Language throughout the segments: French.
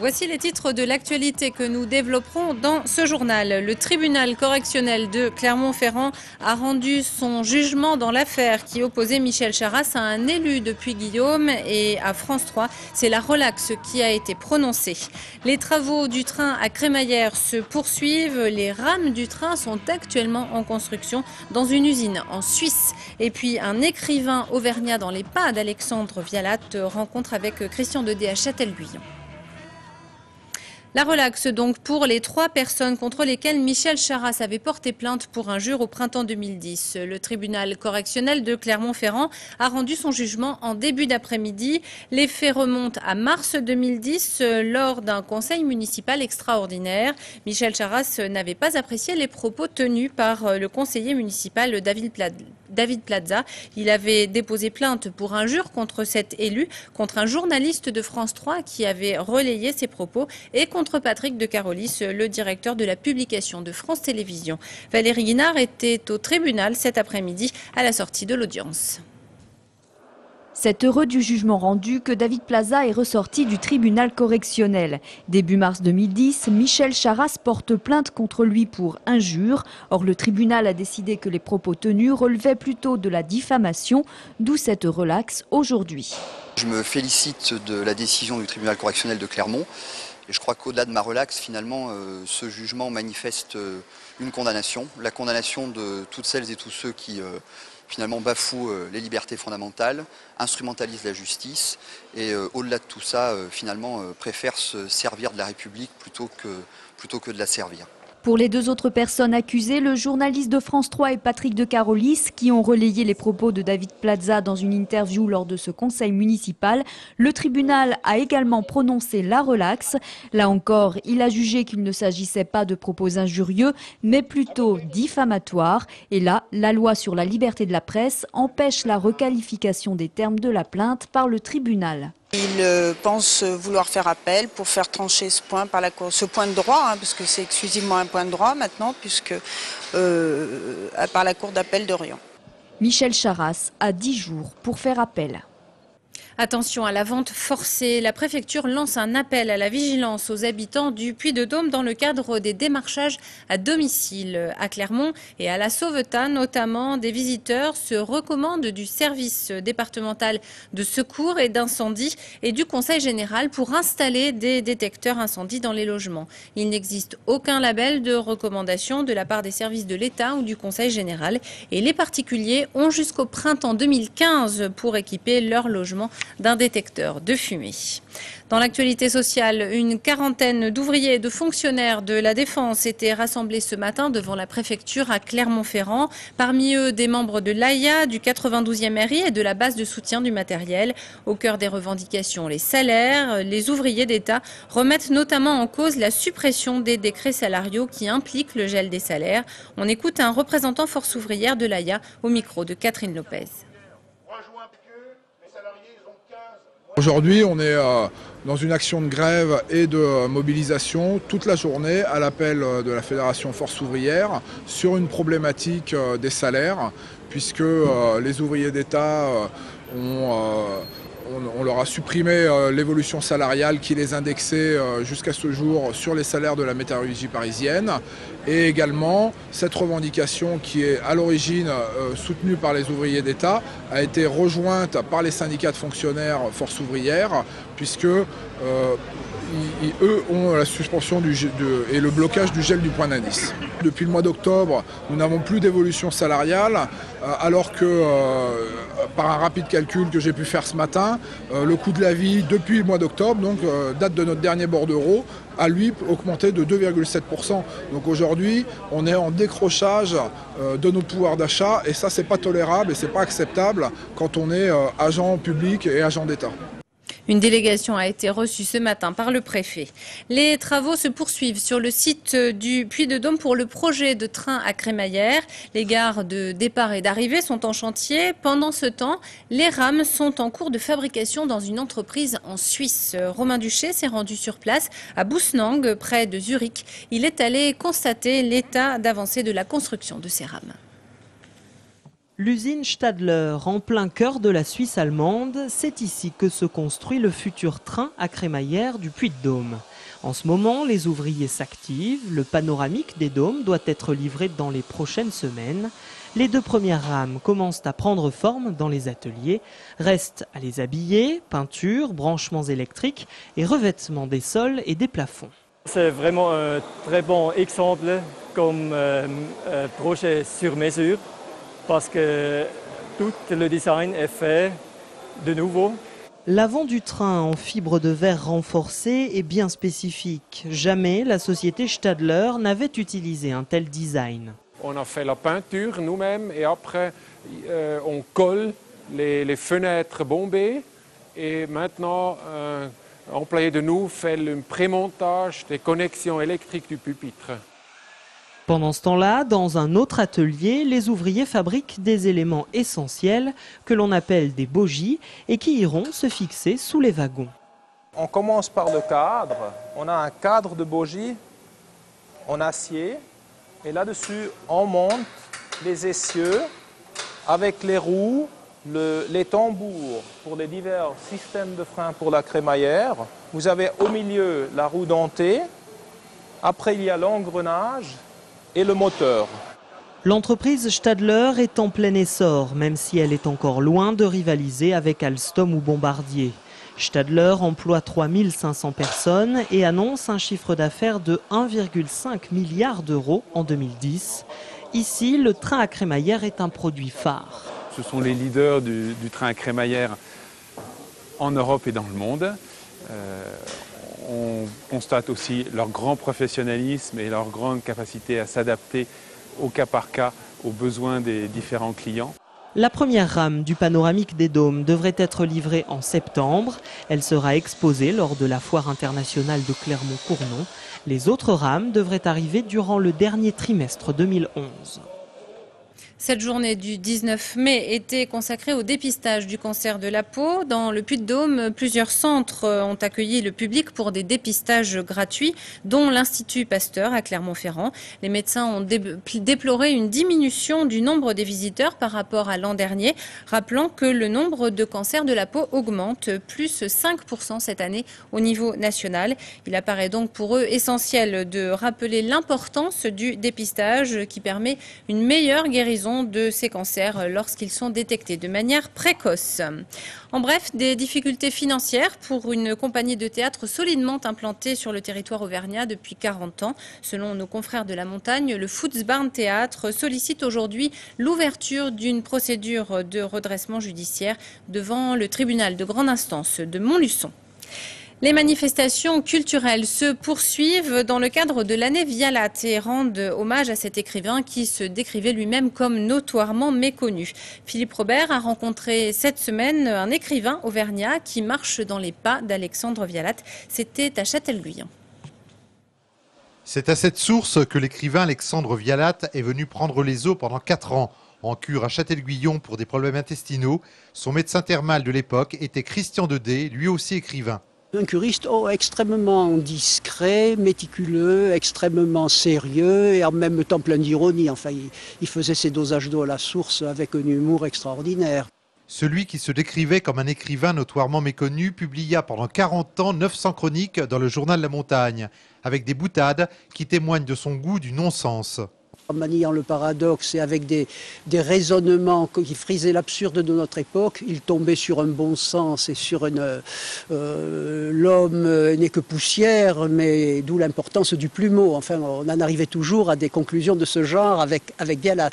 Voici les titres de l'actualité que nous développerons dans ce journal. Le tribunal correctionnel de Clermont-Ferrand a rendu son jugement dans l'affaire qui opposait Michel Charras à un élu depuis Guillaume et à France 3. C'est la relaxe qui a été prononcée. Les travaux du train à Crémaillère se poursuivent. Les rames du train sont actuellement en construction dans une usine en Suisse. Et puis un écrivain auvergnat dans les pas d'Alexandre Vialat rencontre avec Christian Dedé à Châtel-Guyon. La relaxe donc pour les trois personnes contre lesquelles Michel Charras avait porté plainte pour injure au printemps 2010. Le tribunal correctionnel de Clermont-Ferrand a rendu son jugement en début d'après-midi. Les faits remontent à mars 2010 lors d'un conseil municipal extraordinaire. Michel Charras n'avait pas apprécié les propos tenus par le conseiller municipal David David Plaza. Il avait déposé plainte pour injure contre cet élu, contre un journaliste de France 3 qui avait relayé ses propos et contre Patrick de Carolis, le directeur de la publication de France Télévisions. Valérie Guinard était au tribunal cet après-midi à la sortie de l'audience. C'est heureux du jugement rendu que David Plaza est ressorti du tribunal correctionnel. Début mars 2010, Michel Charras porte plainte contre lui pour injure. Or, le tribunal a décidé que les propos tenus relevaient plutôt de la diffamation, d'où cette relaxe aujourd'hui. Je me félicite de la décision du tribunal correctionnel de Clermont. Et je crois qu'au-delà de ma relaxe, finalement, euh, ce jugement manifeste euh, une condamnation, la condamnation de toutes celles et tous ceux qui euh, finalement bafoue euh, les libertés fondamentales, instrumentalise la justice et euh, au-delà de tout ça, euh, finalement préfère se servir de la République plutôt que, plutôt que de la servir. Pour les deux autres personnes accusées, le journaliste de France 3 et Patrick de Carolis, qui ont relayé les propos de David Plaza dans une interview lors de ce conseil municipal, le tribunal a également prononcé la relaxe. Là encore, il a jugé qu'il ne s'agissait pas de propos injurieux, mais plutôt diffamatoires. Et là, la loi sur la liberté de la presse empêche la requalification des termes de la plainte par le tribunal. Il euh, pense vouloir faire appel pour faire trancher ce point par la cour, ce point de droit, hein, parce que c'est exclusivement un point de droit maintenant, puisque euh, par la cour d'appel de Rion. Michel Charras a 10 jours pour faire appel. Attention à la vente forcée. La préfecture lance un appel à la vigilance aux habitants du Puy-de-Dôme dans le cadre des démarchages à domicile. À Clermont et à la Sauvetat, notamment, des visiteurs se recommandent du service départemental de secours et d'incendie et du Conseil général pour installer des détecteurs incendie dans les logements. Il n'existe aucun label de recommandation de la part des services de l'État ou du Conseil général et les particuliers ont jusqu'au printemps 2015 pour équiper leur logement d'un détecteur de fumée. Dans l'actualité sociale, une quarantaine d'ouvriers et de fonctionnaires de la Défense étaient rassemblés ce matin devant la préfecture à Clermont-Ferrand. Parmi eux, des membres de l'AIA, du 92e RI et de la base de soutien du matériel. Au cœur des revendications, les salaires. Les ouvriers d'État remettent notamment en cause la suppression des décrets salariaux qui impliquent le gel des salaires. On écoute un représentant force ouvrière de l'AIA au micro de Catherine Lopez. Aujourd'hui, on est euh, dans une action de grève et de euh, mobilisation toute la journée à l'appel euh, de la Fédération Force ouvrière sur une problématique des salaires, puisque les ouvriers d'État ont on, leur a supprimé euh, l'évolution salariale qui les indexait euh, jusqu'à ce jour sur les salaires de la métallurgie parisienne. Et également, cette revendication qui est à l'origine euh, soutenue par les ouvriers d'État a été rejointe par les syndicats de fonctionnaires Force ouvrière, puisque eux ont la suspension et le blocage du gel du point d'indice. Depuis le mois d'octobre, nous n'avons plus d'évolution salariale, alors que par un rapide calcul que j'ai pu faire ce matin, euh, le coût de la vie depuis le mois d'octobre, donc euh, date de notre dernier bordereau, a lui augmenté de 2,7%. Donc aujourd'hui, on est en décrochage euh, de nos pouvoirs d'achat et ça, c'est pas tolérable et c'est pas acceptable quand on est agent public et agent d'État. Une délégation a été reçue ce matin par le préfet. Les travaux se poursuivent sur le site du Puy-de-Dôme pour le projet de train à Crémaillère. Les gares de départ et d'arrivée sont en chantier. Pendant ce temps, les rames sont en cours de fabrication dans une entreprise en Suisse. Romain Duché s'est rendu sur place à Bousnang, près de Zurich. Il est allé constater l'état d'avancée de la construction de ces rames. L'usine Stadler, en plein cœur de la Suisse allemande, c'est ici que se construit le futur train à crémaillère du Puy-de-Dôme. En ce moment, les ouvriers s'activent. Le panoramique des dômes doit être livré dans les prochaines semaines. Les deux premières rames commencent à prendre forme dans les ateliers. Reste à les habiller, peinture, branchements électriques et revêtement des sols et des plafonds. C'est vraiment un très bon exemple comme euh, euh, projet sur mesure parce que tout le design est fait de nouveau L'avant du train en fibre de verre renforcée est bien spécifique. Jamais la société Stadler n'avait utilisé un tel design. On a fait la peinture nous-mêmes et après euh, on colle les, fenêtres bombées et maintenant un employé de nous fait le prémontage des connexions électriques du pupitre. Pendant ce temps-là, dans un autre atelier, les ouvriers fabriquent des éléments essentiels que l'on appelle des bogies et qui iront se fixer sous les wagons. On commence par le cadre. On a un cadre de bogies en acier et là-dessus, on monte les essieux avec les roues, les tambours pour les divers systèmes de frein pour la crémaillère. Vous avez au milieu la roue dentée. Après, il y a l'engrenage et le moteur. L'entreprise Stadler est en plein essor, même si elle est encore loin de rivaliser avec Alstom ou Bombardier. Stadler emploie 3500 personnes et annonce un chiffre d'affaires de 1,5 milliard d'euros en 2010. Ici, le train à crémaillère est un produit phare. Ce sont les leaders du, train à crémaillère en Europe et dans le monde. Euh, on constate aussi leur grand professionnalisme et leur grande capacité à s'adapter au cas par cas aux besoins des différents clients. La première rame du panoramique des dômes devrait être livrée en septembre. Elle sera exposée lors de la foire internationale de Clermont-Cournon. Les autres rames devraient arriver durant le dernier trimestre 2011. Cette journée du 19 mai était consacrée au dépistage du cancer de la peau. Dans le Puy-de-Dôme, plusieurs centres ont accueilli le public pour des dépistages gratuits, dont l'Institut Pasteur à Clermont-Ferrand. Les médecins ont déploré une diminution du nombre des visiteurs par rapport à l'an dernier, rappelant que le nombre de cancers de la peau augmente, plus 5% cette année au niveau national. Il apparaît donc pour eux essentiel de rappeler l'importance du dépistage qui permet une meilleure guérison de ces cancers lorsqu'ils sont détectés de manière précoce. En bref, des difficultés financières pour une compagnie de théâtre solidement implantée sur le territoire auvergnat depuis 40 ans. Selon nos confrères de la montagne, le Footsbarn Théâtre sollicite aujourd'hui l'ouverture d'une procédure de redressement judiciaire devant le tribunal de grande instance de Montluçon. Les manifestations culturelles se poursuivent dans le cadre de l'année Vialat et rendent hommage à cet écrivain qui se décrivait lui-même comme notoirement méconnu. Philippe Robert a rencontré cette semaine un écrivain auvergnat qui marche dans les pas d'Alexandre Vialat. C'était à Châtel-Guyon. C'est à cette source que l'écrivain Alexandre Vialat est venu prendre les eaux pendant quatre ans. En cure à Châtel-Guyon pour des problèmes intestinaux, son médecin thermal de l'époque était Christian Dedé, lui aussi écrivain. Un curiste oh, extrêmement discret, méticuleux, extrêmement sérieux et en même temps plein d'ironie. Enfin, il, faisait ses dosages d'eau à la source avec un humour extraordinaire. Celui qui se décrivait comme un écrivain notoirement méconnu publia pendant 40 ans 900 chroniques dans le journal La Montagne, avec des boutades qui témoignent de son goût du non-sens en maniant le paradoxe et avec des, raisonnements qui frisaient l'absurde de notre époque, il tombait sur un bon sens et sur une... Euh, l'homme n'est que poussière, mais d'où l'importance du plumeau. Enfin, on en arrivait toujours à des conclusions de ce genre avec, avec Galat.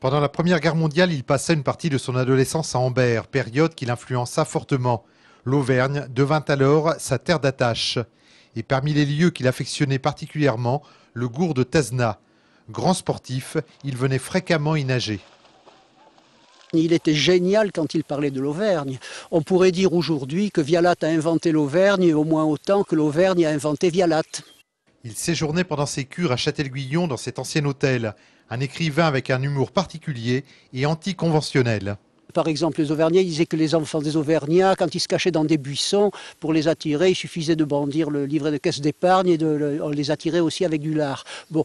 Pendant la Première Guerre mondiale, il passa une partie de son adolescence à Ambert, période qui l'influença fortement. L'Auvergne devint alors sa terre d'attache. Et parmi les lieux qu'il affectionnait particulièrement, le gour de Tesna, Grand sportif, il venait fréquemment y nager. Il était génial quand il parlait de l'Auvergne. On pourrait dire aujourd'hui que Vialat a inventé l'Auvergne au moins autant que l'Auvergne a inventé Vialat. Il séjournait pendant ses cures à Châtel-Guyon dans cet ancien hôtel, un écrivain avec un humour particulier et anticonventionnel. Par exemple, les Auvergnats disaient que les enfants des Auvergnats, quand ils se cachaient dans des buissons, pour les attirer, il suffisait de bandir le livret de caisse d'épargne et de les attirer aussi avec du lard. Bon,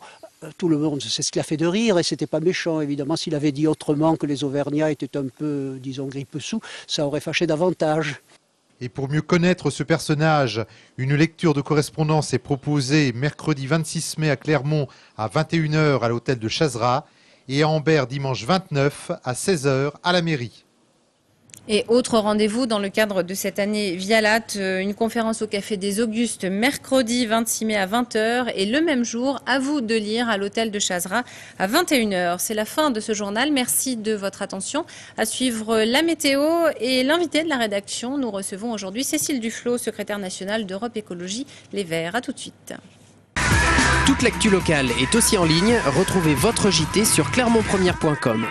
tout le monde, c'est ce qui a fait de rire et c'était pas méchant. Évidemment, s'il avait dit autrement que les Auvergnats étaient un peu, disons, grippe sous, ça aurait fâché davantage. Et pour mieux connaître ce personnage, une lecture de correspondance est proposée mercredi 26 mai à Clermont à 21h à l'hôtel de Chazera et à Ambert dimanche 29 à 16h à la mairie. Et autre rendez-vous dans le cadre de cette année Vialat, euh, une conférence au Café des Augustes mercredi 26 mai à 20h et le même jour, à vous de lire à l'hôtel de Chazera à 21h. C'est la fin de ce journal. Merci de votre attention. À suivre la météo et l'invité de la rédaction. Nous recevons aujourd'hui Cécile Duflot, secrétaire nationale d'Europe Écologie Les Verts. À tout de suite. Toute l'actu locale est aussi en ligne. Retrouvez votre JT sur clermontpremière.com.